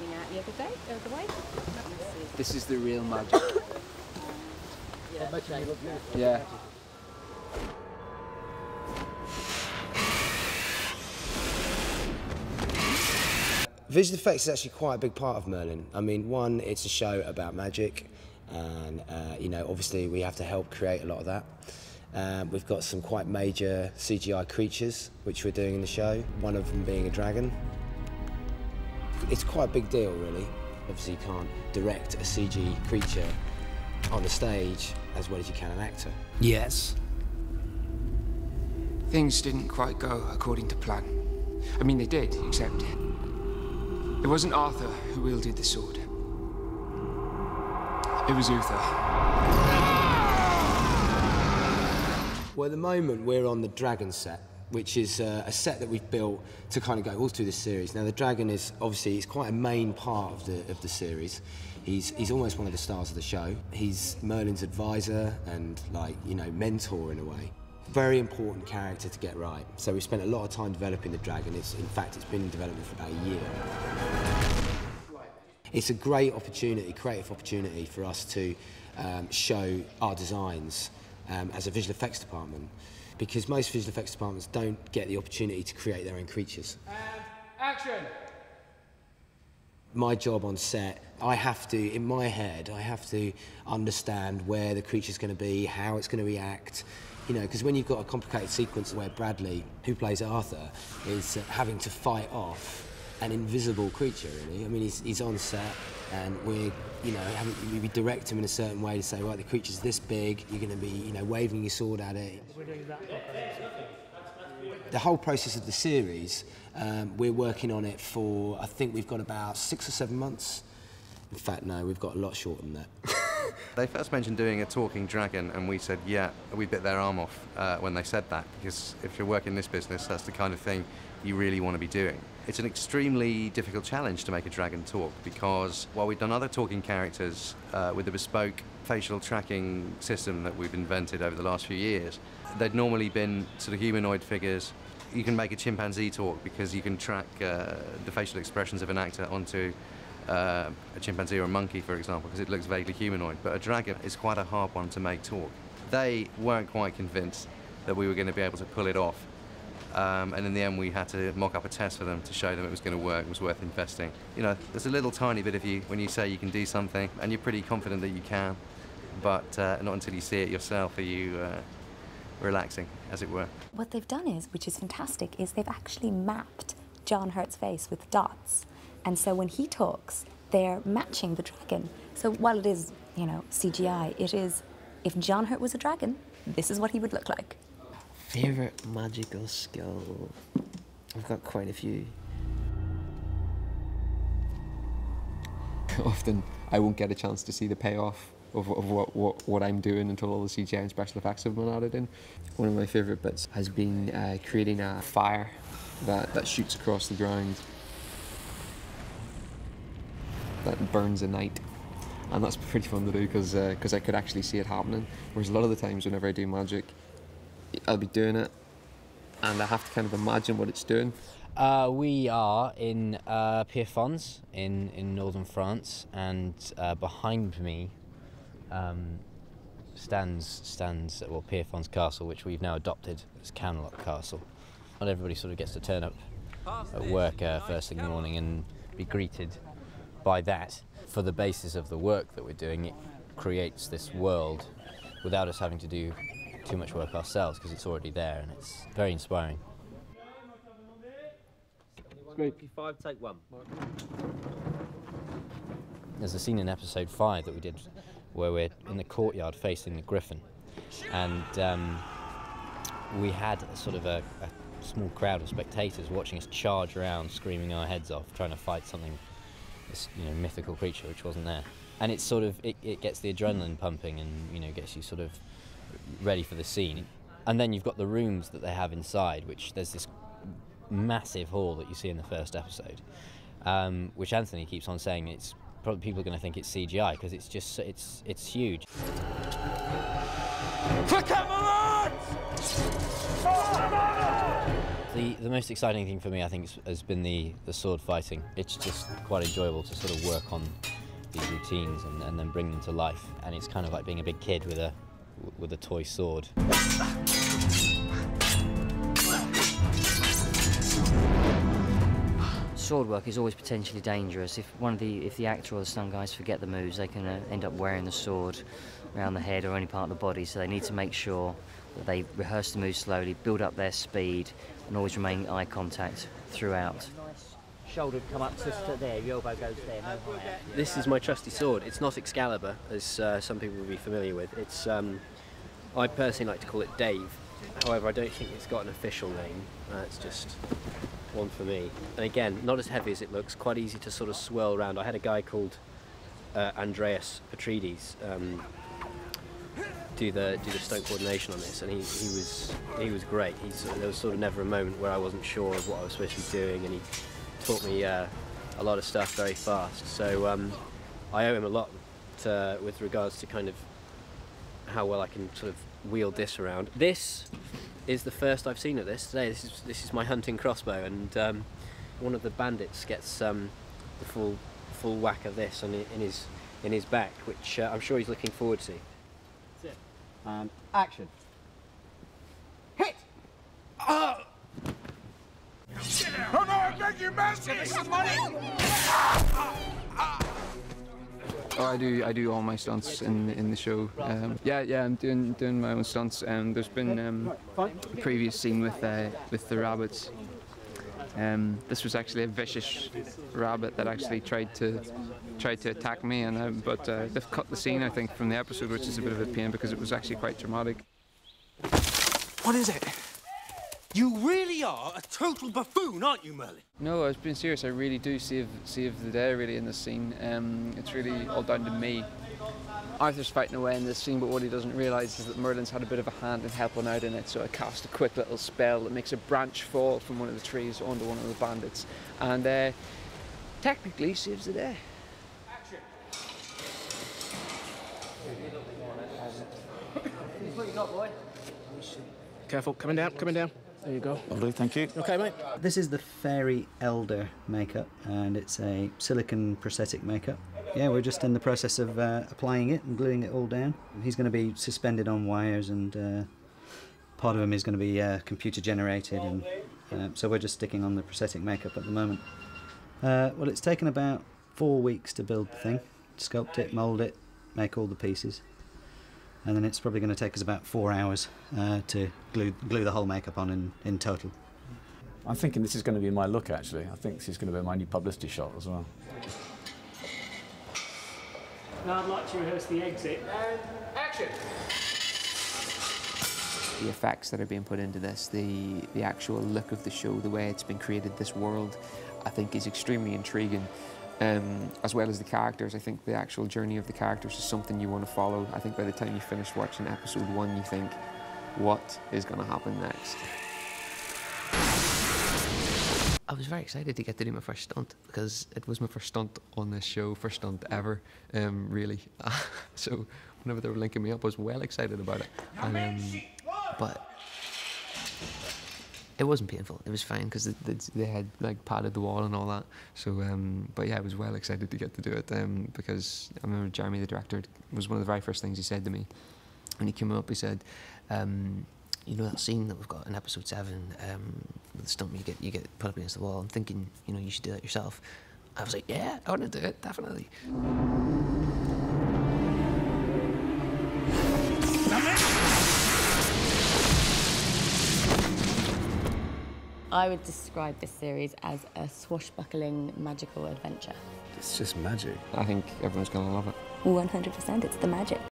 sailing out the other day, the other way. This is the real magic. yeah. Visual effects is actually quite a big part of Merlin. I mean, one, it's a show about magic, and uh, you know, obviously, we have to help create a lot of that. Um, we've got some quite major CGI creatures which we're doing in the show. One of them being a dragon. It's quite a big deal, really. Obviously, you can't direct a CG creature on the stage as well as you can an actor. Yes. Things didn't quite go according to plan. I mean, they did, except it wasn't Arthur who wielded the sword. It was Uther. Well, at the moment, we're on the Dragon set, which is uh, a set that we've built to kind of go all through the series. Now, the Dragon is obviously it's quite a main part of the of the series. He's he's almost one of the stars of the show. He's Merlin's advisor and like you know mentor in a way. Very important character to get right. So we spent a lot of time developing the Dragon. It's in fact it's been in development for about a year. It's a great opportunity, creative opportunity for us to um, show our designs um, as a visual effects department because most visual effects departments don't get the opportunity to create their own creatures. And action! My job on set, I have to, in my head, I have to understand where the creature's going to be, how it's going to react. You know, because when you've got a complicated sequence where Bradley, who plays Arthur, is having to fight off an invisible creature, really. I mean, he's, he's on set, and we're, you know, having, we direct him in a certain way to say, right, the creature's this big, you're going to be, you know, waving your sword at it. The whole process of the series, um, we're working on it for, I think we've got about six or seven months. In fact, no, we've got a lot shorter than that. They first mentioned doing a talking dragon, and we said, yeah, we bit their arm off uh, when they said that, because if you're working in this business, that's the kind of thing you really want to be doing. It's an extremely difficult challenge to make a dragon talk, because while we've done other talking characters uh, with the bespoke facial tracking system that we've invented over the last few years, they'd normally been sort of humanoid figures. You can make a chimpanzee talk because you can track uh, the facial expressions of an actor onto uh, a chimpanzee or a monkey, for example, because it looks vaguely humanoid. But a dragon is quite a hard one to make talk. They weren't quite convinced that we were going to be able to pull it off. Um, and in the end, we had to mock up a test for them to show them it was going to work, it was worth investing. You know, there's a little tiny bit of you when you say you can do something, and you're pretty confident that you can, but uh, not until you see it yourself are you uh, relaxing, as it were. What they've done is, which is fantastic, is they've actually mapped John Hurt's face with dots. And so when he talks, they're matching the dragon. So while it is, you know, CGI, it is, if John Hurt was a dragon, this is what he would look like. Favorite magical skill? I've got quite a few. Often I won't get a chance to see the payoff of, of what, what, what I'm doing until all the CGI and special effects have been added in. One of my favourite bits has been uh, creating a fire that, that shoots across the ground that burns a knight. And that's pretty fun to do because because I could actually see it happening. Whereas a lot of the times whenever I do magic, I'll be doing it and I have to kind of imagine what it's doing. Uh, we are in uh, Pierrefonds in, in northern France, and uh, behind me um, stands stands well Pierrefonds Castle, which we've now adopted as Camelot Castle. Not everybody sort of gets to turn up at work uh, first thing in the morning and be greeted by that. For the basis of the work that we're doing, it creates this world without us having to do too much work ourselves because it's already there and it's very inspiring. Great. Five, take one. There's a scene in episode five that we did where we're in the courtyard facing the griffin, and um, we had a sort of a, a small crowd of spectators watching us charge around, screaming our heads off, trying to fight something, this you know mythical creature which wasn't there. And it's sort of it, it gets the adrenaline pumping and you know gets you sort of ready for the scene. And then you've got the rooms that they have inside, which there's this massive hall that you see in the first episode, um, which Anthony keeps on saying it's probably people are going to think it's CGI because it's just it's it's huge. For! The, the most exciting thing for me, I think, has- has been the, the sword fighting. It's just quite enjoyable to sort of work on these routines and, and then bring them to life. And it's kind of like being a big kid with a with a toy sword. Sword work is always potentially dangerous. If one of the if the actor or the stunt guys forget the moves, they can uh, end up wearing the sword around the head or any part of the body. So they need to make sure that they rehearse the moves slowly, build up their speed, and always remain eye contact throughout. Shoulder come up just to there, your elbow goes there, no higher. This is my trusty sword. It's not Excalibur, as uh, some people will be familiar with. It's um, I personally like to call it Dave. However, I don't think it's got an official name. Uh, it's just one for me. And again, not as heavy as it looks. Quite easy to sort of swirl around. I had a guy called uh, Andreas Petrides um, do the do the stunt coordination on this, and he, he was he was great. There was sort of never a moment where I wasn't sure of what I was supposed to be doing, and he taught me uh, a lot of stuff very fast. So um, I owe him a lot to, with regards to kind of how well I can sort of wield this around. This is the first I've seen of this today. This is this is my hunting crossbow, and um, one of the bandits gets um, the full full whack of this on, in his in his back, which uh, I'm sure he's looking forward to. And action. Hit! Oh no, I beg you, master! Oh, I do. I do all my stunts in in the show. Um, yeah, yeah. I'm doing doing my own stunts. Um, there's been um, a previous scene with uh, with the rabbits. Um, this was actually a vicious rabbit that actually tried to tried to attack me, and um, but uh, they've cut the scene I think from the episode, which is a bit of a pain because it was actually quite dramatic. What is it? You really are a total buffoon, aren't you, Merlin? No, I was being serious. I really do save save the day really in this scene. Um, it's really all down to me. Arthur's fighting away in this scene, but what he doesn't realise is that Merlin's had a bit of a hand in helping out in it. So I cast a quick little spell that makes a branch fall from one of the trees onto one of the bandits, and uh, technically saves the day. Careful, coming down, coming down. There you go. Lovely, thank you. Okay, mate. This is the Fairy Elder makeup, and it's a silicon prosthetic makeup. Yeah, we're just in the process of uh, applying it and gluing it all down. He's going to be suspended on wires, and uh, part of him is going to be uh, computer generated, and uh, so we're just sticking on the prosthetic makeup at the moment. Uh, well, it's taken about four weeks to build the thing, sculpt it, mould it, make all the pieces, and then it's probably going to take us about four hours uh, to glue glue the whole makeup on in, in total. I'm thinking this is going to be my look actually. I think this is going to be my new publicity shot as well. Now I'd like to rehearse the exit. Action! the effects that are being put into this, the the actual look of the show, the way it's been created, this world, I think is extremely intriguing. Um, as well as the characters, I think the actual journey of the characters is something you want to follow. I think by the time you finish watching episode one, you think, what is going to happen next? I was very excited to get to do my first stunt because it was my first stunt on this show, first stunt ever, um, really. so whenever they were linking me up, I was well excited about it. And, um, but it wasn't painful. It was fine because they, had like padded the wall and all that. So, um, but yeah, I was well excited to get to do it um, because I remember Jeremy, the director, was one of the very first things he said to me when he came up. He said, um, "You know that scene that we've got in episode seven, um, with the where you get you get put up against the wall. I'm thinking, you know, you should do that yourself." I was like, "Yeah, I want to do it, definitely." I would describe this series as a swashbuckling magical adventure. It's just magic. I think everyone's going to love it. 100%, it's the magic.